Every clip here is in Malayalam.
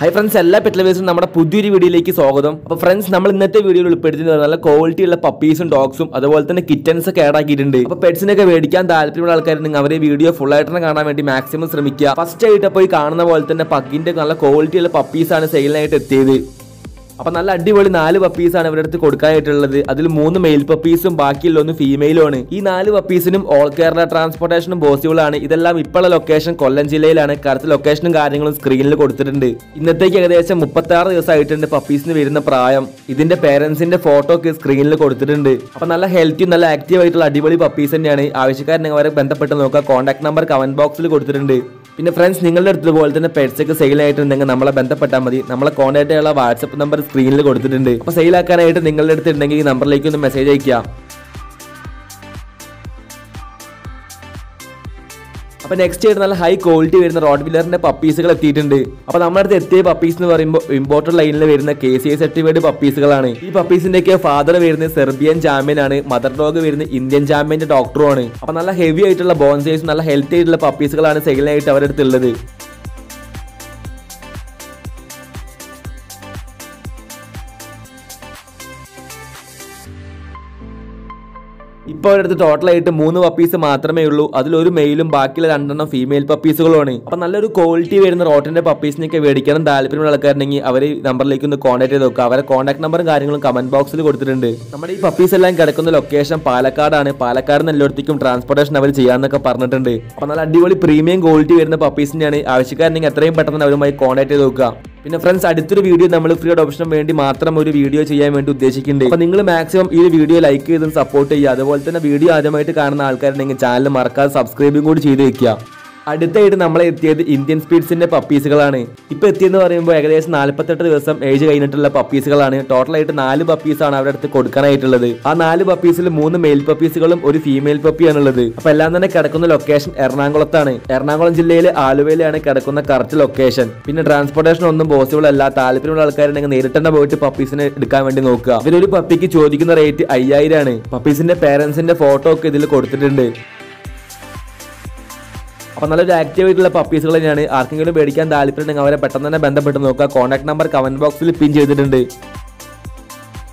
ഹൈ ഫ്രണ്ട്സ് എല്ലാ പെറ്റ് ലവേഴ്സും നമ്മുടെ പുതിയൊരു വീഡിയോയിലേക്ക് സ്വാഗതം. അപ്പോൾ ഫ്രണ്ട്സ് നമ്മൾ ഇന്നത്തെ വീഡിയോയിൽ ഉൾപ്പെടുത്തുന്നത് നല്ല ക്വാളിറ്റിയുള്ള പപ്പീസും ഡോഗ്സും അതുപോലെ തന്നെ കിറ്റൻസ് ഒക്കെ ആഡ് ആക്കിയിട്ടുണ്ട്. അപ്പോൾ പെറ്റ്സിനൊക്കെ മേടിക്കാൻ താല്പര്യമുള്ള ആൾക്കാരുണ്ടെങ്കിൽ അവരെ വീഡിയോ ഫുൾ ആയിട്ട് കാണാൻ വേണ്ടി മാക്സിമം ശ്രമിക്കുക. ഫസ്റ്റ് ആയിട്ട് പോയി കാണുന്ന പോലെ തന്നെ പക്കിന്റെ നല്ല ക്വാളിറ്റിയുള്ള പപ്പീസാണ് സെയിലിനായിട്ട് എത്തിയത്. അപ്പൊ നല്ല അടിപൊളി നാല് പപ്പീസാണ് ഇവരുടെ അടുത്ത് കൊടുക്കാനായിട്ടുള്ളത്. അതിൽ മൂന്ന് മെയിൽ പപ്പീസും ബാക്കിയുള്ള ഒന്ന് ഫീമെയിലും ആണ്. ഈ നാല് പപ്പീസിനും ഓൾ കേരള ട്രാൻസ്പോർട്ടേഷനും പോസിബിൾ ആണ്. ഇതെല്ലാം ഇപ്പോഴുള്ള ലൊക്കേഷൻ കൊല്ലം ജില്ലയിലാണ്. കറക്റ്റ് ലൊക്കേഷനും കാര്യങ്ങളും സ്ക്രീനിൽ കൊടുത്തിട്ടുണ്ട്. ഇന്നത്തേക്ക് ഏകദേശം മുപ്പത്തി ആറ് ദിവസമായിട്ടുണ്ട് പപ്പീസിന് വരുന്ന പ്രായം. ഇതിന്റെ പേരൻസിന്റെ ഫോട്ടോ ഒക്കെ സ്ക്രീനിൽ കൊടുത്തിട്ടുണ്ട്. അപ്പൊ നല്ല ഹെൽത്തി നല്ല ആക്റ്റീവ് ആയിട്ടുള്ള അടിപൊളി പപ്പീസ് തന്നെയാണ്. ആവശ്യക്കാരനെ അവരെ ബന്ധപ്പെട്ട് നോക്കുക. കോൺടാക്ട് നമ്പർ കമന്റ് ബോക്സിൽ കൊടുത്തിട്ടുണ്ട്. പിന്നെ ഫ്രണ്ട്സ് നിങ്ങളുടെ അടുത്ത് പോലെ തന്നെ പെറ്റ്സ് ഒക്കെ സെയിൽ ആയിട്ടുണ്ടെങ്കിൽ നമ്മളെ ബന്ധപ്പെട്ടാൽ മതി. നമ്മളെ കോൺടാക്ട് ചെയ്യാനുള്ള വാട്സപ്പ് നമ്പർ സ്ക്രീനിൽ കൊടുത്തിട്ടുണ്ട്. അപ്പോൾ സെയിലാക്കാനായിട്ട് നിങ്ങളുടെ അടുത്ത് ഉണ്ടെങ്കിൽ ഈ നമ്പറിലേക്ക് ഒന്ന് മെസ്സേജ് അയക്കുക അപ്പൊ നെക്സ്റ്റ് ആയിട്ട് നല്ല ഹൈ ക്വാളിറ്റി വരുന്ന റോഡ് വില്ലറിന്റെ പപ്പീസുകൾ എത്തിയിട്ടുണ്ട്. അപ്പൊ നമ്മുടെ അടുത്ത് എത്തിയ പപ്പീസ് എന്ന് പറയുമ്പോൾ ഇമ്പോർട്ടഡ് ലൈനിൽ വരുന്ന കെ സി ഐ സർട്ടിഫൈഡ് പപ്പീസുകളാണ് ഈ പപ്പീസിന്റെ ഒക്കെ ഫാദർ വരുന്ന സെർബിയൻ ചാമ്പ്യൻ ആണ് മദർ ഡോഗ് വരുന്ന ഇന്ത്യൻ ചാമ്പ്യന്റെ ഡോക്ടറും ആണ്. അപ്പൊ നല്ല ഹെവി ആയിട്ടുള്ള ബോൺസേഴ്സ് നല്ല ഹെൽത്തി ആയിട്ടുള്ള പപ്പീസുകളാണ് സെയിലായിട്ട് അവരുടെ അടുത്തുള്ളത് ഇപ്പോൾ അവരുടെ അടുത്ത് ടോട്ടലായിട്ട് മൂന്ന് പപ്പീസ് മാത്രമേ ഉള്ളൂ. അതിലൊരു മെയിലും ബാക്കിയുള്ള രണ്ടെണ്ണം ഫീമെയിൽ പപ്പീസുകളുമാണ് അപ്പൊ നല്ലൊരു ക്വാളിറ്റി വരുന്ന റോട്ടിന്റെ പപ്പീസിനൊക്കെ മേടിക്കണം. താല്പര്യമുള്ള ആൾക്കാരുണ്ടെങ്കിൽ അവർ നമ്പറിലേക്ക് ഒന്ന് കോൺടാക്ട് ചെയ്ത് നോക്കുക. അവരെ കോൺടാക്ട് നമ്പറും കാര്യങ്ങളും കമന്റ് ബോക്സിൽ കൊടുത്തിട്ടുണ്ട്. നമ്മുടെ ഈ പപ്പീസ് എല്ലാം കിടക്കുന്ന ലൊക്കേഷൻ പാലക്കാടാണ്. പാലക്കാട് എല്ലായിടത്തേക്കും ട്രാൻസ്പോർട്ടേഷൻ അവർ ചെയ്യാന്നൊക്കെ പറഞ്ഞിട്ടുണ്ട്. അപ്പൊ നല്ല അടിപൊളി പ്രീമിയം ക്വാളിറ്റി വരുന്ന പപ്പീസിനെയാണ് ആവശ്യക്കാരുണ്ടെങ്കിൽ എത്രയും പെട്ടെന്ന് അവരുമായി കോൺടാക്ട് ചെയ്ത് നോക്കുക. പിന്നെ ഫ്രണ്ട്സ് അടുത്തൊരു വീഡിയോ നമ്മൾ ഫ്രീ ഓപ്ഷൻ വേണ്ടി മാത്രം ഒരു വീഡിയോ ചെയ്യാൻ വേണ്ടി ഉദ്ദേശിക്കുന്നുണ്ട്. അപ്പൊ നിങ്ങൾ മാക്സിമം ഈ വീഡിയോ ലൈക്ക് ചെയ്തും സപ്പോർട്ട് ചെയ്യുക. അതുപോലെ തന്നെ വീഡിയോ ആദ്യമായിട്ട് കാണുന്ന ആൾക്കാരുണ്ടെങ്കിൽ ചാനൽ മറക്കാതെ സബ്സ്ക്രൈബും കൂടി ചെയ്ത് വെക്കുക. അടുത്തായിട്ട് നമ്മളെ എത്തിയത് ഇന്ത്യൻ സ്പീഡ്സിന്റെ പപ്പീസുകളാണ് ഇപ്പൊ എത്തിയെന്ന് പറയുമ്പോൾ ഏകദേശം നാല്പത്തെട്ട് ദിവസം ഏജ് കഴിഞ്ഞിട്ടുള്ള പപ്പീസുകളാണ് ടോട്ടലായിട്ട് നാല് പപ്പീസാണ് അവരുടെ അടുത്ത് കൊടുക്കാനായിട്ടുള്ളത്. ആ നാല് പപ്പീസിൽ മൂന്ന് മെയിൽ പപ്പീസുകളും ഒരു ഫീമെയിൽ പപ്പിയാണുള്ളത് അപ്പൊ എല്ലാം തന്നെ കിടക്കുന്ന ലൊക്കേഷൻ എറണാകുളത്താണ്. എറണാകുളം ജില്ലയിലെ ആലുവയിലാണ് കിടക്കുന്ന കറക്റ്റ് ലൊക്കേഷൻ പിന്നെ ട്രാൻസ്പോർട്ടേഷൻ ഒന്നും പോസിബിൾ അല്ല. താല്പര്യമുള്ള ആൾക്കാരുണ്ടെങ്കിൽ നേരിട്ട് തന്നെ പോയിട്ട് പപ്പീസിനെ എടുക്കാൻ വേണ്ടി നോക്കുക. ഇവരൊരു പപ്പിക്ക് ചോദിക്കുന്ന റേറ്റ് അയ്യായിരമാണ് പപ്പീസിന്റെ പേരൻസിന്റെ ഫോട്ടോ ഒക്കെ ഇതിൽ കൊടുത്തിട്ടുണ്ട്. അപ്പോൾ നല്ലൊരു ആക്റ്റീവ് ആയിട്ടുള്ള പപ്പീസുകൾ തന്നെയാണ്. ആർക്കെങ്കിലും മേടിക്കാൻ താല്പര്യമുണ്ടെങ്കിൽ അവരെ പെട്ടെന്ന് തന്നെ ബന്ധപ്പെട്ട് നോക്കുക. കോൺടാക്ട് നമ്പർ കമന്റ് ബോക്സിൽ പിൻ ചെയ്തിട്ടുണ്ട്.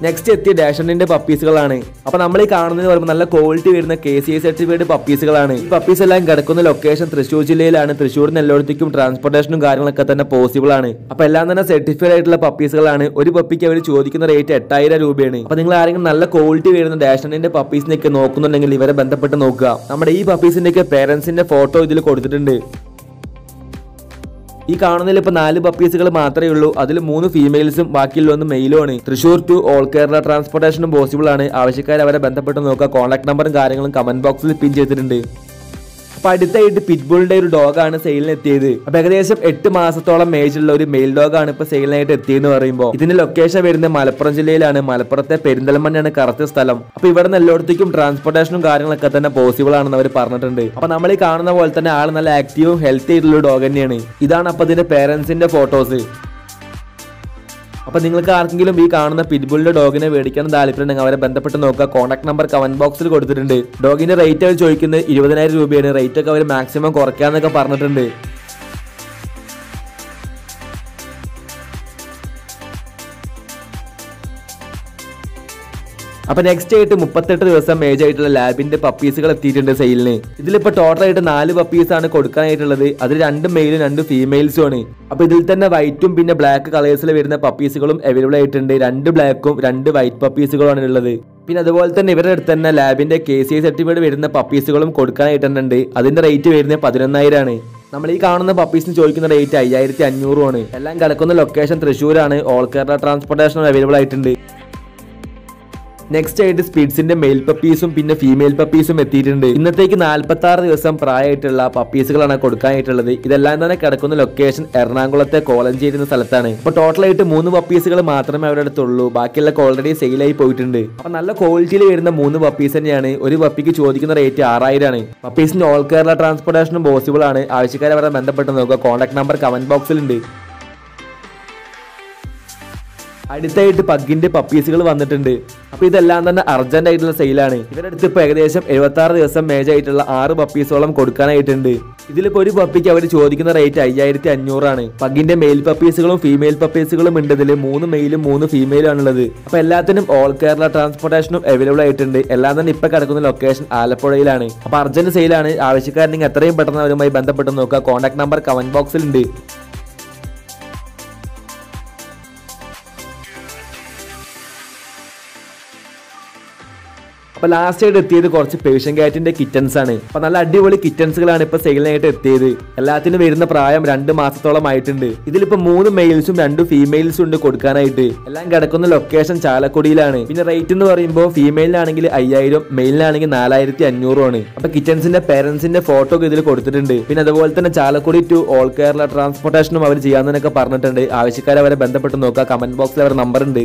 നെക്സ്റ്റ് എത്തിയ ഡാഷണിന്റെ പപ്പീസുകളാണ് അപ്പൊ നമ്മൾ ഈ കാണുന്നത് പറയുമ്പോൾ നല്ല ക്വാളിറ്റി വരുന്ന കെ സി സർട്ടിഫൈഡ് പപ്പീസുകളാണ് ഈ പപ്പീസ് എല്ലാം കിടക്കുന്ന ലൊക്കേഷൻ തൃശ്ശൂർ ജില്ലയിലാണ്. തൃശ്ശൂരിന് എല്ലായിടത്തേക്കും ട്രാൻസ്പോർട്ടേഷനും കാര്യങ്ങളൊക്കെ തന്നെ പോസിബിൾ ആണ്. അപ്പൊ എല്ലാം തന്നെ സർട്ടിഫൈഡ് ആയിട്ടുള്ള പപ്പീസുകളാണ് ഒരു പപ്പിക്ക് അവർ ചോദിക്കുന്ന റേറ്റ് എട്ടായിരം രൂപയാണ്. അപ്പൊ നിങ്ങൾ ആരെങ്കിലും നല്ല ക്വാളിറ്റി വരുന്ന ഡാഷണിന്റെ പപ്പീസിനെയൊക്കെ നോക്കുന്നുണ്ടെങ്കിൽ ഇവരെ ബന്ധപ്പെട്ട് നോക്കുക. നമ്മുടെ ഈ പപ്പീസിന്റെ ഒക്കെ പേരൻസിന്റെ ഫോട്ടോ ഇതിൽ കൊടുത്തിട്ടുണ്ട്. ഈ കാണുന്നതിൽ ഇപ്പൊ നാല് പപ്പീസുകൾ മാത്രമേ ഉള്ളൂ. അതിൽ മൂന്ന് ഫീമെയിൽസും ബാക്കിയുള്ള ഒന്ന് മെയിലും ആണ്. തൃശൂർ ടു ഓൾ കേരള ട്രാൻസ്പോർട്ടേഷനും പോസിബിൾ ആണ്. ആവശ്യക്കാർ അവരെ ബന്ധപ്പെട്ട് നോക്കുക. കോൺടാക്ട് നമ്പറും കാര്യങ്ങളും കമന്റ് ബോക്സിൽ പിൻ ചെയ്തിട്ടുണ്ട്. അപ്പൊ അടുത്തായിട്ട് പിറ്റ്ബുളിന്റെ ഒരു ഡോഗാണ് സെയിലിന് എത്തിയത് അപ്പൊ ഏകദേശം എട്ട് മാസത്തോളം ഏജ് ഉള്ള ഒരു മെയിൽ ഡോഗാണ് ഇപ്പൊ സെയിലിനായിട്ട് എത്തിയെന്ന് പറയുമ്പോൾ ഇതിന്റെ ലൊക്കേഷൻ വരുന്നത് മലപ്പുറം ജില്ലയിലാണ്. മലപ്പുറത്തെ പെരിന്തൽമണ്ണയാണ് കറക്റ്റ് സ്ഥലം. അപ്പൊ ഇവിടെ നിന്ന് എല്ലായിടത്തേക്കും ട്രാൻസ്പോർട്ടേഷനും കാര്യങ്ങളൊക്കെ തന്നെ പോസിബിൾ ആണെന്ന് അവർ പറഞ്ഞിട്ടുണ്ട്. അപ്പൊ നമ്മൾ ഈ കാണുന്ന പോലെ തന്നെ ആൾ നല്ല ആക്റ്റീവും ഹെൽത്തി ആയിട്ടുള്ള ഡോഗ് തന്നെയാണ്. ഇതാണ് അപ്പൊ ഇതിന്റെ പേരൻസിന്റെ ഫോട്ടോസ് അപ്പൊ നിങ്ങൾക്ക് ആർക്കെങ്കിലും ഈ കാണുന്ന പിറ്റ്ബുളിന്റെ ഡോഗിനെ മേടിക്കാൻ താല്പര്യമുണ്ടെങ്കിൽ അവരെ ബന്ധപ്പെട്ട് നോക്കുക. കോൺടാക്ട് നമ്പർ കമന്റ് ബോക്സിൽ കൊടുത്തിട്ടുണ്ട്. ഡോഗിന്റെ റേറ്റ് അവർ ചോദിക്കുന്നത് ഇരുപതിനായിരം രൂപയാണ്. റേറ്റ് ഒക്കെ അവർ മാക്സിമം കുറയ്ക്കാന്നൊക്കെ പറഞ്ഞിട്ടുണ്ട്. അപ്പൊ നെക്സ്റ്റ് ആയിട്ട് മുപ്പത്തെട്ട് ദിവസം ഏജ് ആയിട്ടുള്ള ലാബിന്റെ പപ്പീസുകൾ എത്തിയിട്ടുണ്ട് സെയിലിന്. ഇതിലിപ്പോ ടോട്ടൽ ആയിട്ട് നാല് പപ്പീസ് ആണ് കൊടുക്കാനായിട്ടുള്ളത്. അതിൽ രണ്ട് മെയിലും രണ്ട് ഫീമെയിൽസും ആണ്. അപ്പൊ ഇതിൽ തന്നെ വൈറ്റും പിന്നെ ബ്ലാക്ക് കളേഴ്സിൽ വരുന്ന പപ്പീസുകളും അവൈലബിൾ ആയിട്ടുണ്ട്. രണ്ട് ബ്ലാക്കും രണ്ട് വൈറ്റ് പപ്പീസുകളുമാണ് ഉള്ളത് പിന്നെ അതുപോലെ തന്നെ ഇവരുടെ അടുത്ത് തന്നെ ലാബിന്റെ കെ സി ഐ സർട്ടിഫിക്കറ്റ് വരുന്ന പപ്പീസുകളും കൊടുക്കാനായിട്ടുണ്ട്. അതിന്റെ റേറ്റ് വരുന്നത് പതിനൊന്നായിരം ആണ്. നമ്മൾ ഈ കാണുന്ന പപ്പീസിന് ചോദിക്കുന്ന റേറ്റ് അയ്യായിരത്തി അഞ്ഞൂറുമാണ് എല്ലാം കിടക്കുന്ന ലൊക്കേഷൻ തൃശ്ശൂരാണ്. ഓൾ കേരള ട്രാൻസ്പോർട്ടേഷൻ അവൈലബിൾ ആയിട്ടുണ്ട്. നെക്സ്റ്റ് ആയിട്ട് സ്പീഡ്സിന്റെ മെയിൽ പപ്പീസും പിന്നെ ഫീമെയിൽ പപ്പീസും എത്തിയിട്ടുണ്ട്. ഇന്നത്തേക്ക് നാൽപ്പത്തി ആറ് ദിവസം പ്രായമായിട്ടുള്ള പപ്പീസുകളാണ് കൊടുക്കാനായിട്ടുള്ളത്. ഇതെല്ലാം തന്നെ കിടക്കുന്ന ലൊക്കേഷൻ എറണാകുളത്തെ കോലഞ്ചേരി എന്ന സ്ഥലത്താണ്. അപ്പൊ ടോട്ടലായിട്ട് മൂന്ന് പപ്പീസുകൾ മാത്രമേ അവരുടെ അടുത്തുള്ളൂ. ബാക്കിയുള്ള ഓൾറെഡി സെയിലായി പോയിട്ടുണ്ട്. അപ്പൊ നല്ല ക്വാളിറ്റിയിൽ വരുന്ന മൂന്ന് പപ്പീസ് തന്നെയാണ്. ഒരു പപ്പിക്ക് ചോദിക്കുന്ന റേറ്റ് ആറായിരം ആണ്. പപ്പീസിന്റെ ഓൾ കേരള ട്രാൻസ്പോർട്ടേഷനും പോസിബിൾ ആണ്. ആവശ്യക്കാരെ അവരെ ബന്ധപ്പെട്ട് നോക്കുക. കോൺടാക്ട് നമ്പർ കമന്റ് ബോക്സിലുണ്ട് അടുത്തായിട്ട് പഗ്ഗിന്റെ പപ്പീസുകൾ വന്നിട്ടുണ്ട്. അപ്പൊ ഇതെല്ലാം തന്നെ അർജന്റ് ആയിട്ടുള്ള സെയിലാണ് ഇവരുടെ അടുത്ത് ഇപ്പൊ ഏകദേശം എഴുപത്തി ആറ് ദിവസം മേജ് ആയിട്ടുള്ള ആറ് പപ്പീസോളം കൊടുക്കാനായിട്ടുണ്ട്. ഇതിലിപ്പോ ഒരു പപ്പിക്ക് അവർ ചോദിക്കുന്ന റേറ്റ് അയ്യായിരത്തി അഞ്ഞൂറാണ് പഗ്ഗിന്റെ മെയിൽ പപ്പീസുകളും ഫീമെയിൽ പപ്പീസുകളും ഉണ്ട് ഇതിൽ മൂന്ന് മെയിലും മൂന്ന് ഫീമെയിലും ആണുള്ളത്. അപ്പൊ എല്ലാത്തിനും ഓൾ കേരള ട്രാൻസ്പോർട്ടേഷനും അവൈലബിൾ ആയിട്ടുണ്ട്. എല്ലാം തന്നെ ഇപ്പൊ കിടക്കുന്ന ലൊക്കേഷൻ ആലപ്പുഴയിലാണ്. അപ്പൊ അർജന്റ് സെയിലാണ് ആവശ്യക്കാരനെങ്കിൽ എത്രയും പെട്ടെന്ന് അവരുമായി ബന്ധപ്പെട്ട് നോക്കുക. കോൺടാക്ട് നമ്പർ കമന്റ് ബോക്സിലുണ്ട് അപ്പൊ ലാസ്റ്റ് ആയിട്ട് എത്തിയത് കുറച്ച് പേഷ്യൻ കാറ്റിന്റെ കിറ്റൻസ് ആണ്. അപ്പൊ നല്ല അടിപൊളി കിറ്റൻസുകളാണ് ഇപ്പൊ സെയിലിനായിട്ട് എത്തിയത്. എല്ലാത്തിനും വരുന്ന പ്രായം രണ്ട് മാസത്തോളം ആയിട്ടുണ്ട്. ഇതിലിപ്പോ മൂന്ന് മെയിൽസും രണ്ട് ഫീമെയിൽസും ഉണ്ട് കൊടുക്കാനായിട്ട്. എല്ലാം കിടക്കുന്ന ലൊക്കേഷൻ ചാലക്കുടിയിലാണ്. പിന്നെ റേറ്റ് എന്ന് പറയുമ്പോൾ ഫീമെയിലിനാണെങ്കിൽ അയ്യായിരം മെയിലിനാണെങ്കിൽ നാലായിരത്തി അഞ്ഞൂറുമാണ് അപ്പൊ കിറ്റൻസിന്റെ പേരൻസിന്റെ ഫോട്ടോ ഒക്കെ ഇതിൽ കൊടുത്തിട്ടുണ്ട്. പിന്നെ അതുപോലെ തന്നെ ചാലക്കുടി ടു ഓൾ കേരള ട്രാൻസ്പോർട്ടേഷനും അവർ ചെയ്യാമെന്നൊക്കെ പറഞ്ഞിട്ടുണ്ട്. ആവശ്യക്കാരെ അവരെ ബന്ധപ്പെട്ട് നോക്കുക. കമന്റ് ബോക്സിൽ അവരുടെ നമ്പർ ഉണ്ട്.